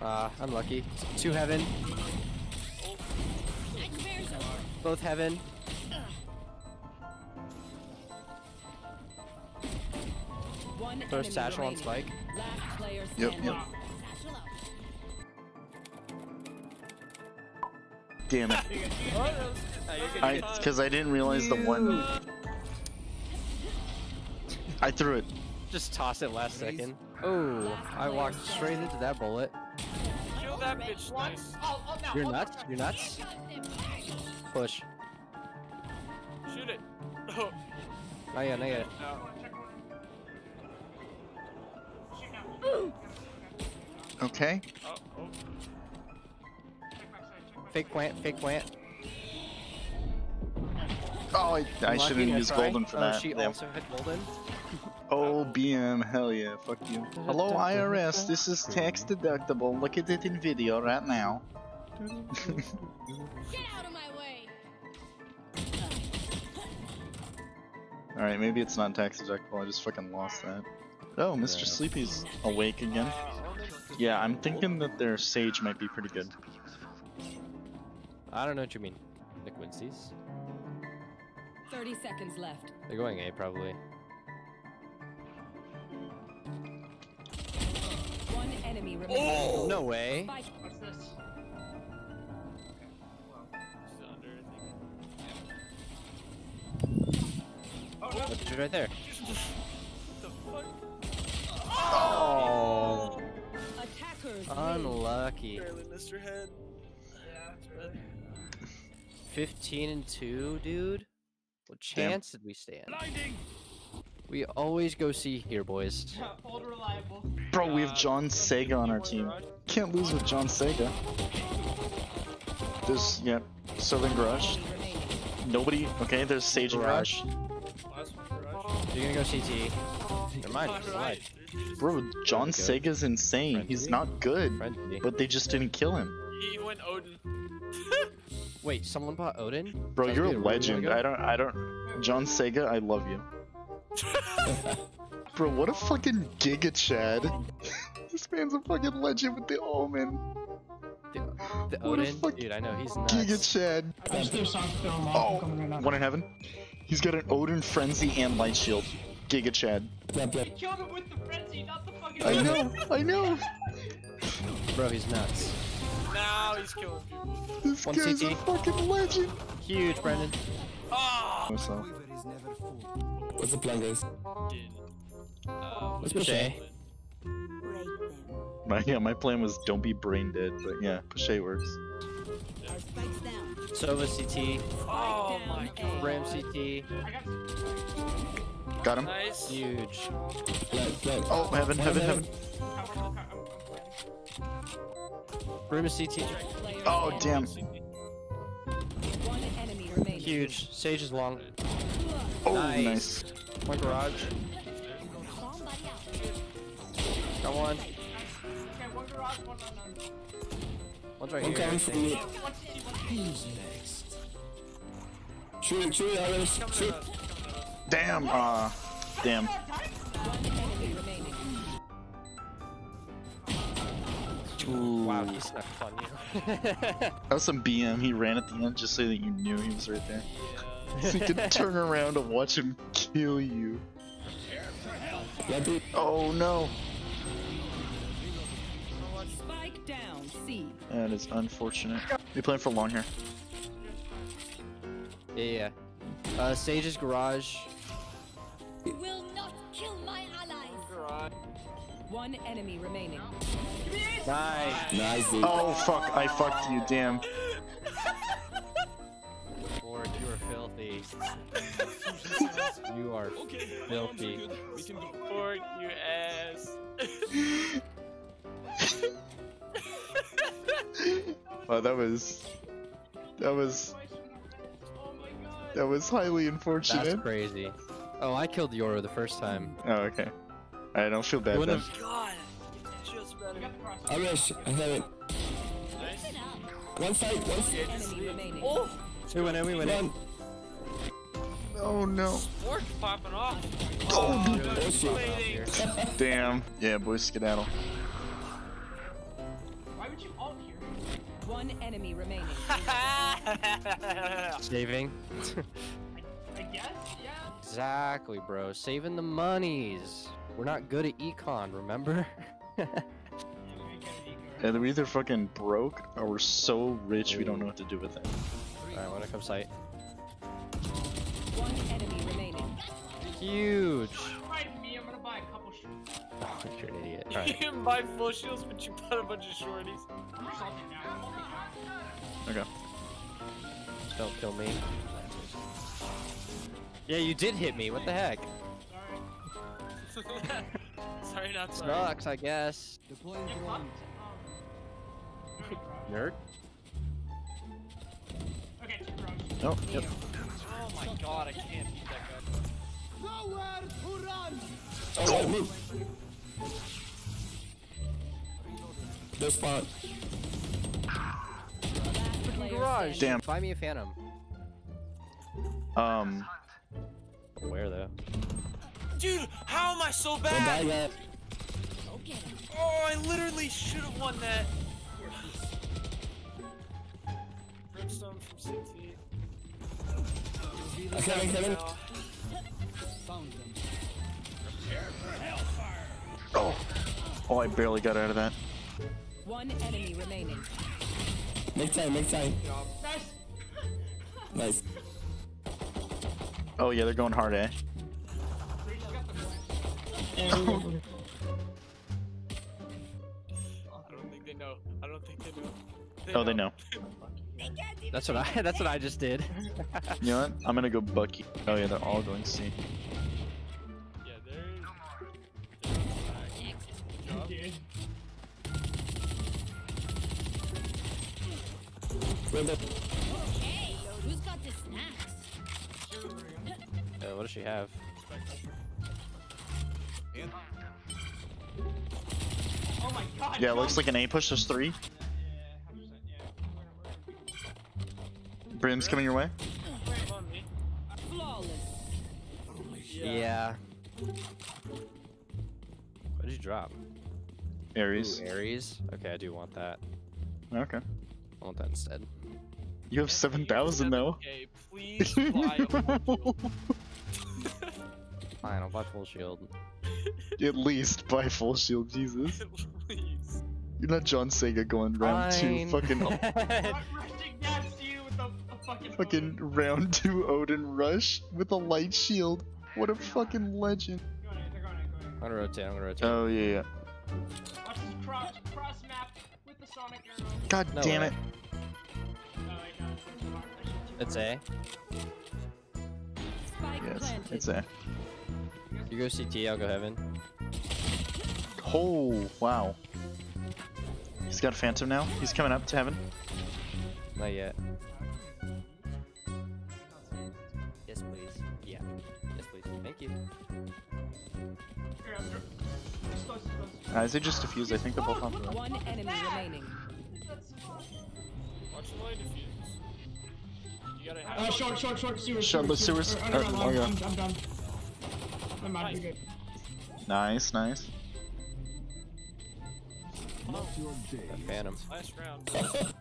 Uh, unlucky. Two heaven. Both heaven. One First enemy satchel on spike. Last player Yep, yep. Damn it. I because I didn't realize the one. I threw it. Just toss it last second. Oh, I walked straight into that bullet. Kill that bitch, nice. You're nuts? You're nuts? Push. Shoot it. Oh, Not yet, not yet. no. Okay. Oh, oh. Fake plant, fake plant. Oh, I, I shouldn't use try. golden for oh, that. she Damn. also hit golden. Oh, BM, hell yeah, fuck you. Hello, IRS, this is tax deductible. Look at it in video right now. Get out of my way! Alright, maybe it's not tax deductible, I just fucking lost that. Oh, Mr. Yeah. Sleepy's awake again. Yeah, I'm thinking that their Sage might be pretty good. I don't know what you mean. The Quincy's. 30 seconds left. They're going A probably. Oh! No way. Spike It's under, I think. Look, she's right there. What the fuck? Oh, attackers. unlucky. Barely missed her head. Yeah, it's red. 15 and 2, dude. What chance did we stand? We always go see here, boys. Hold reliable. Bro, we have John Saiga on our team. Can't lose with John Saiga. There's, yep, Southern Garage. Nobody, okay, there's Sage and Garage. Last. You're gonna go CT. Never mind, just lied. Bro, John Saiga's insane. He's not good. Friendly. But they just didn't kill him. He went Odin. Wait, someone bought Odin? Bro, Sounds you're a good. Where do you legend. I don't, I don't. John Saiga, I love you. Bro, what a fucking Giga Chad. this man's a fucking legend with the Omen. The, the What a Odin? fuck- Dude, I know, he's Giga nuts. Chad. Oh, one in heaven. He's got an Odin Frenzy and Light Shield. Giga Chad. Killed him with the frenzy, not the fucking. I know, I know. Bro, he's nuts. Now he's killing people. This One guy's a fucking legend. Huge, Brendan. Oh, ah. What's up? What's the plan, guys? dude. Uh, Let's push A. My, yeah, my plan was don't be brain dead, but yeah, push A works. Sova CT. Oh my god. Ram CT. Got him. Nice. Huge. Plan, plan. Oh, heaven, heaven, heaven. Rim CT. Oh, damn. One enemy remaining. Huge. Sage is long. Oh, Nice. nice. One garage. Got one. One's right One here. coming from me. Shoot, shoot, Alex. Shoot. Damn, uh, damn. One enemy remaining. Ooh. Wow, he snuck up on you. That was some BM. He ran at the end just so that you knew he was right there. So you could turn around and watch him kill you. Yeah, dude. Oh no. Spike down. C. That is unfortunate. We playing for long here. yeah, yeah. Uh, Sage's garage. Will not kill my allies! One enemy remaining. Nice. Nice, dude. Oh fuck, I fucked you, damn. Filthy. you are filthy. We can go. Fork you ass. Oh, that was. That was. Oh that was highly unfortunate. That's unfortunate. crazy. Oh, I killed Yoru the first time. Oh, okay. I don't feel bad You then. would've- oh God. Just better. Alex, I have it. Nice. One fight, one fight. Enemy remaining. Oh. oh, We win it, we win it. One. Oh no. fork popping off. Oh, dude. Oh, shit. Waiting. Damn. Yeah, boys, skedaddle. would you alt here? One enemy remaining. Saving. I guess, yeah. exactly, bro. Saving the monies. We're not good at econ, remember? Yeah, we get it equal. Either we're either fucking broke or we're so rich we don't know what to do with it. Alright, when it comes sight. One enemy remaining. Huge. Right, me, I'm gonna buy a couple shoes. Oh, you're an idiot. you didn't buy full shields, but you bought a bunch of shorties. I'm just ulting now. I'm ulting now. Okay. Don't kill me. Yeah, you did hit me. What the heck? Sorry. sorry, not sorry. Sucks, I guess. Yeah, fuck. Um, Nerd. Okay, two drones. Oh, yep. Oh god, I can't beat that guy. Oh, wait, move. No spot. Last Garage. Damn. Buy me a phantom. Um, Where though? Dude, how am I so Don't buy bad? that. Oh, I literally should have won that. Brimstone from CT. I'm coming, coming. Oh, oh, oh, I barely got out of that. One enemy remaining. Make time, make time. Nice. Nice. Oh yeah, they're going hard, eh? We just got the point. I don't think they know. I don't think they know. Oh, they know. That's what I. That's what I just did. You know what? I'm gonna go Bucky. Oh yeah, they're all going C. Yeah, they're. Dude. Wait, but Hey, who's got the snacks? Uh, what does she have? Oh my god. Yeah, it looks like an A push. There's three. Brim's coming your way. Come on, me. Flawless. Yeah. What did you drop? Ares. Ooh, Ares. Okay, I do want that. Okay. I want that instead. You have seven thousand though. Okay, please buy a full shield. Fine, I'll buy full shield. At least buy full shield, Jesus. please. You're not John Saiga going round two, Fine. fucking fucking. fucking round two Odin rush with a light shield. What a fucking legend. Go ahead, they're going in, go ahead. I'm gonna rotate. I'm gonna rotate. Oh yeah, yeah. Watch this cross, cross map with the sonic arrow. God No damn way. it. Oh, wait, no, it's A. Yes, it's A. You go CT. I'll go heaven. Oh wow. He's got a Phantom now. He's coming up to heaven. Not yet. Uh, is it just defused? I think they're both on the One enemy remaining. Watch the light diffuse. You gotta have. Uh, short, short, short, sewers. Short, the sewers. sewers. Or underground, oh, I'm, yeah. I'm, I'm done. I'm out, you're good. Nice, nice. That phantom. Last round. Let's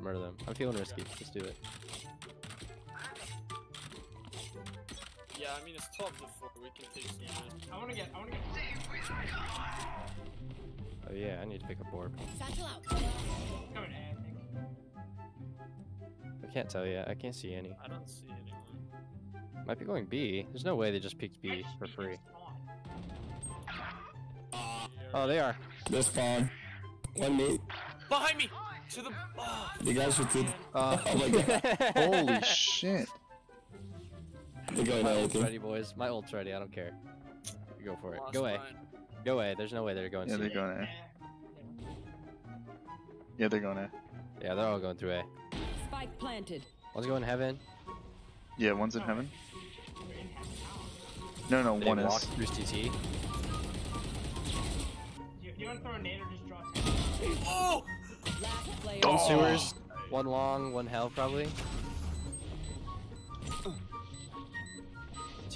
murder them. I'm feeling risky. Let's do it. Yeah, I mean it's 12 to 4. We can take some. I wanna get, I wanna get. Oh yeah, I need to pick up orb. Satchel out. Going A, I think. I can't tell yet. I can't see any. I don't see anyone. Might be going B. There's no way they just picked B just for free. Oh, they are. no spawn. One mate. Behind me! To the. Oh, The guys with the. Uh, Oh my god. Holy shit. They're going My ult's with ready, boys. My ult's ready. I don't care. You go for it. lost Go away. mine. Go away. There's no way they're going Yeah, C. they're going A. Yeah, they're going A. Yeah, they're all going through A. Spike planted. One's going heaven. Yeah, one's in heaven. No, no, They one walk is. through CT. Do you, you wanna throw a nade or just draw? Oh! Last player. One Oh. sewers. One long. One hell probably.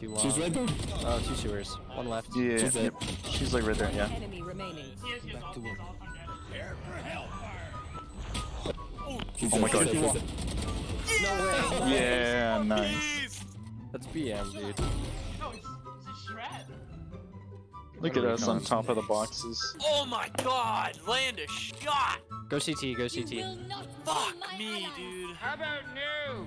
Two long. She's uh, right there. Oh, two sewers. One left. Yeah, She's yep. She's like right there, yeah. enemy remaining. He is, he is off, he is off, I'm dead. He's Oh my God. he's dead, he's dead. No way. Yeah, nice. That's BM, dude. No, it's, it's a shred. Look at us on top of the boxes. Oh my god! Land a shot! Go CT, go CT. Fuck me, dude. How about no?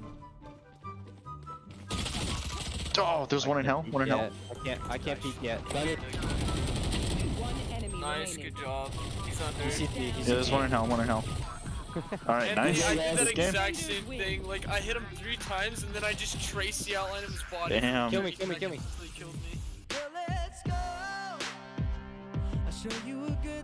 Oh, there's one in hell. One in hell. I can't. I can't peek yet. Planet. One enemy Nice, remaining. good job. He's under. He's CT. He's Yeah, there's one in hell. One in hell. All right, And nice. I did that Good game. exact same thing. Like I hit him three times, and then I just traced the outline of his body. Damn. Kill me, kill me, kill me. He killed me. let's go. I'll show you a good